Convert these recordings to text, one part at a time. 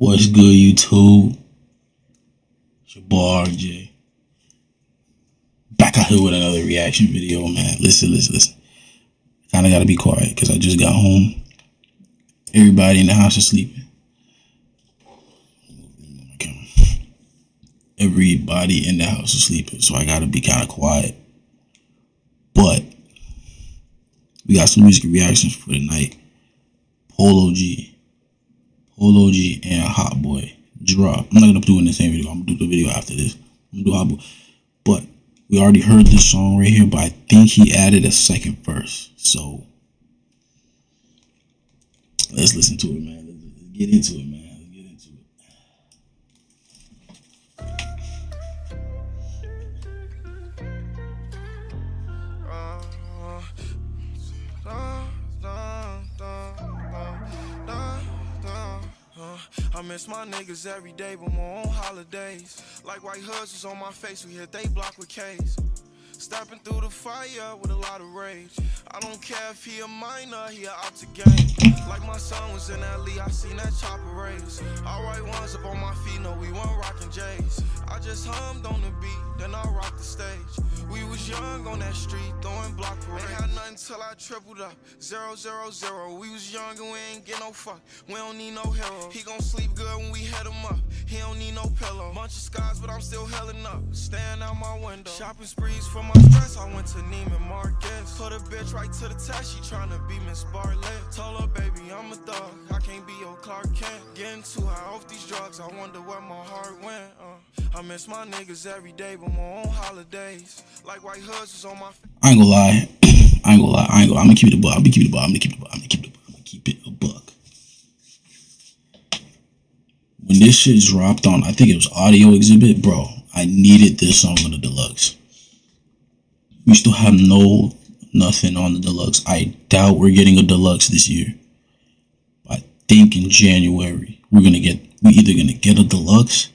What's good, YouTube? It's your boy RJ. Back out here with another reaction video, man. Listen, listen, listen. Kinda gotta be quiet because I just got home. Everybody in the house is sleeping. Everybody in the house is sleeping, so I gotta be kind of quiet. But we got some music reactions for tonight. Polo G. Polo G and Hot Boy drop. I'm not gonna do it in the same video. I'm gonna do the video after this. I'm gonna do Hot Boy. But we already heard this song right here, but I think he added a second verse. So let's listen to it, man. Let's get into it, man. I miss my niggas every day, but more on holidays. Like white hoods was on my face, we hit they block with K's. Stepping through the fire with a lot of rage. I don't care if he a minor, he a out to game. Like my son was in LA, I seen that chopper race. All right ones up on my feet, no, we weren't rocking J's. I just hummed on the beat, then I rocked the stage. We was young on that street, throwing block parades. Ain't had nothing till I tripled up. Zero, zero, zero. We was young and we ain't get no fuck. We don't need no hero. He gon' sleep He don't need no pillow. Bunch of scars, but I'm still healing up. Staring out my window. Shopping sprees for my stress. I went to Neiman Marcus. Put a bitch right to the test. She tryna be Miss Bartlett. Told her, baby, I'm a thug. I can't be your Clark Kent. Getting too high off these drugs. I wonder where my heart went. Uh, I miss my niggas every day, but more on holidays. Like white hoods was on my. I ain't gonna lie. I ain't gonna lie. I ain't gonna. I'm gonna keep it a buck. I'm gonna keep it a buck. I'm gonna keep it a buck. This shit dropped on, I think it was Audio Exhibit, bro. I needed this song on the deluxe. We still have no nothing on the deluxe. I doubt we're getting a deluxe this year. I think in January we're gonna get. We either gonna get a deluxe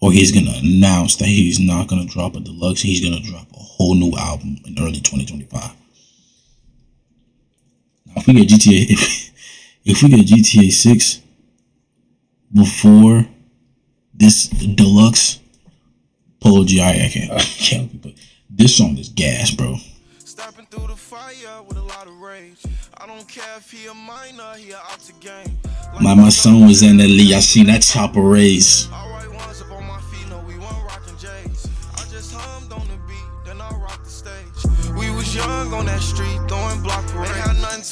or he's gonna announce that he's not gonna drop a deluxe. He's gonna drop a whole new album in early 2025. Now, if we get GTA, if, if we get GTA 6 before this deluxe, Polo G, I, I can't, I can't, but this song is gas, bro. Stepping through the fire with a lot of rage. I don't care if he a minor, he a out to game. Like My, my son was in LE. I seen that chopper raise.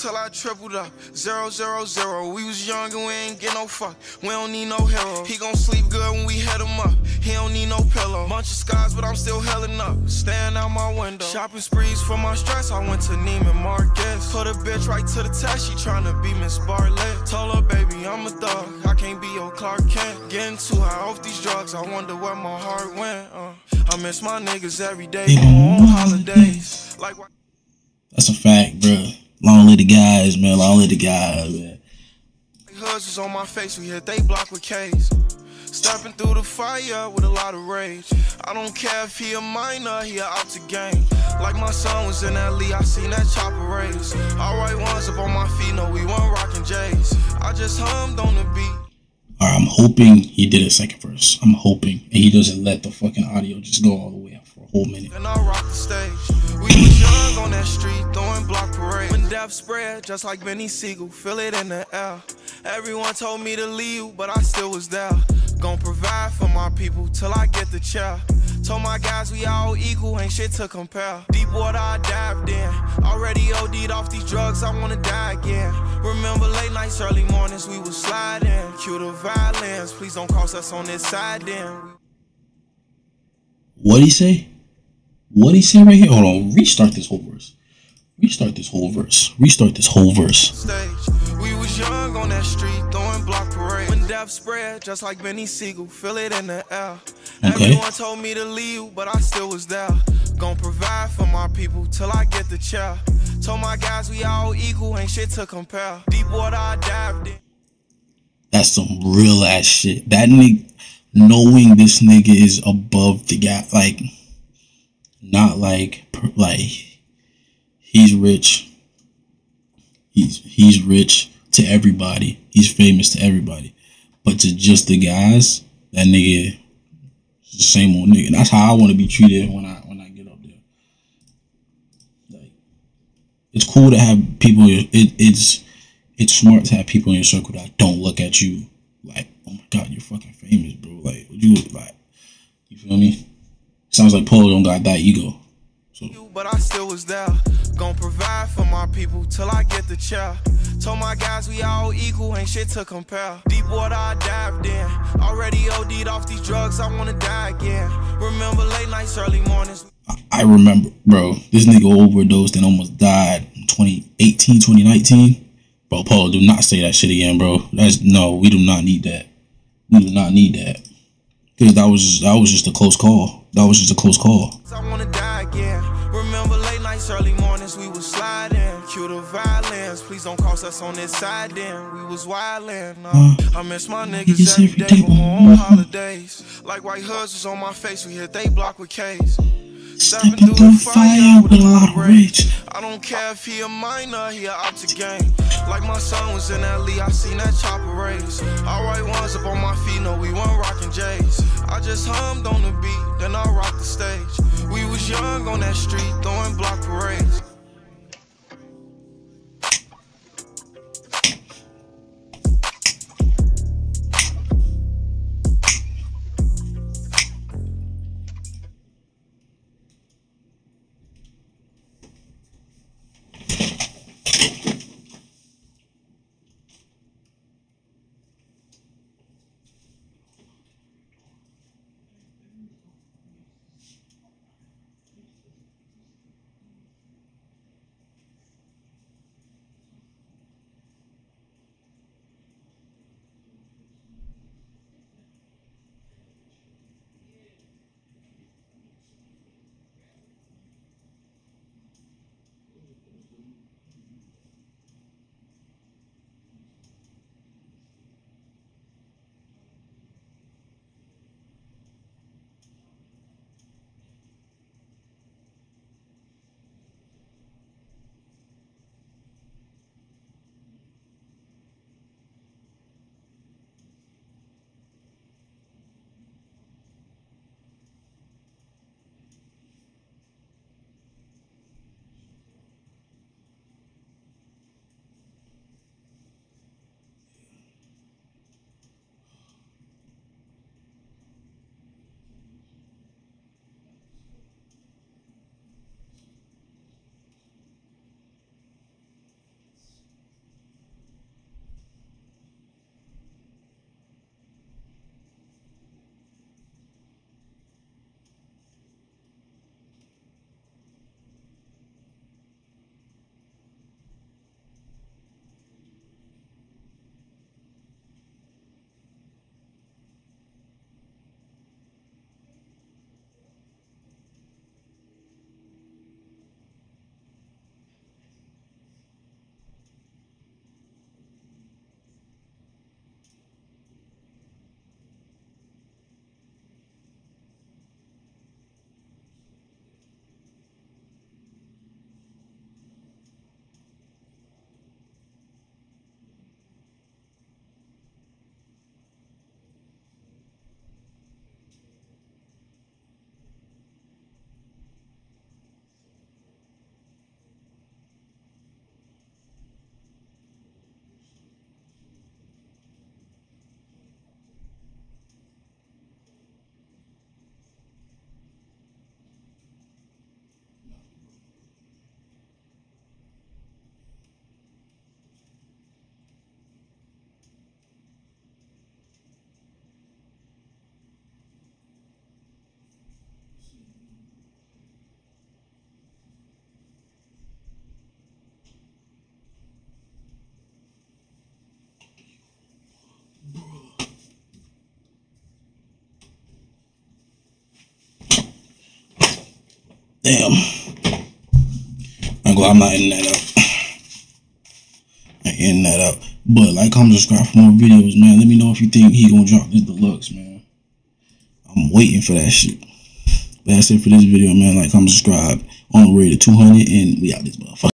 Till I tripled up. Zero, zero, zero. We was young and we ain't get no fuck. We don't need no hero. He gon' sleep good when we hit him up. He don't need no pillow. Bunch of scars, but I'm still healing up. Staring out my window. Shopping sprees for my stress. I went to Neiman Marcus. Put a bitch right to the test. She tryna be Miss Bartlett. Told her, baby, I'm a thug. I can't be your Clark Kent. Getting too high off these drugs. I wonder where my heart went. Uh, I miss my niggas every day. but On holidays. Like? That's a fact, bro. Live the guys, man. Long live the guys, man. Hoods was on my face, we hit they block with K's. Stepping through the fire with a lot of rage. I don't care if he a minor, he a out to game. Like my son was in LE, I seen that chopper race. Alright ones up on my feet, no, we weren't rocking J's. I just hummed on the beat. Right, I'm hoping he did a second verse. I'm hoping, and he doesn't let the fucking audio just go all the way up for a whole minute. Then I rock the stage. We was young on that street, throwing block parade. When death spread, just like Benny Siegel, feel it in the air. Everyone told me to leave, but I still was there. Gonna provide for my people till I get the chair. Told my guys we all equal, ain't shit to compare. Deep water I dived in. Already OD'd off these drugs, I wanna die again. Remember late nights, early mornings, we was sliding. Cue the violence, please don't cross us on this side then. What he say? What he say right here? Hold on. Restart this whole verse. Restart this whole verse. Restart this whole verse. stage. We was young on that street, throwing block parade. When death spread, just like Benny Siegel, feel it in the air. Okay. Everyone told me to leave, but I still was there. Gonna provide for my people till I get the chair. Told my guys we all equal, ain't shit to compare. Deep water I dived in. That's some real ass shit. That nigga, knowing this nigga is above the guy, like, not like, like, he's rich. He's he's rich to everybody. He's famous to everybody. But to just the guys, that nigga, the same old nigga. That's how I want to be treated when I when I get up there. Like, it's cool to have people. It, it's it's smart to have people in your circle that don't look at you like, oh my god, you're fucking famous, bro. Like, you look like? You feel me? Sounds like Paul don't got that ego. So. But I still was there. Gonna provide for my people till I get the chair. Told my guys we all equal, ain't shit to compare. Deep water I dived in. Already OD'd off these drugs, I wanna die again. Remember late nights, early mornings. I remember, bro, this nigga overdosed and almost died in 2018, 2019. Bro, Paul, do not say that shit again, bro. That's no, we do not need that. We do not need that. Cause that was that was just a close call. That was just a close call. I wanna die again. Remember late nights, early mornings, we was sliding. Cue the violence. Please don't cross us on this side then. We was wildin'. Uh, I miss my niggas every day on holidays. Like white hoods was on my face, we hit they block with K's. Stepping through the fire with a lot of rage. I don't care if he a minor, he a up to game. Like my son was in LE, I seen that chopper race. Alright ones up on my feet, no, we weren't rocking J's. I just hummed on the beat, then I rocked the stage. We was young on that street, throwing block parades. Damn. I'm I'm not in that up. I in that up. But like, comment, subscribe for more videos, man. Let me know if you think he gonna drop this deluxe, man. I'm waiting for that shit. But that's it for this video, man. Like, comment, subscribe. On the way to 200, and we out this motherfucker.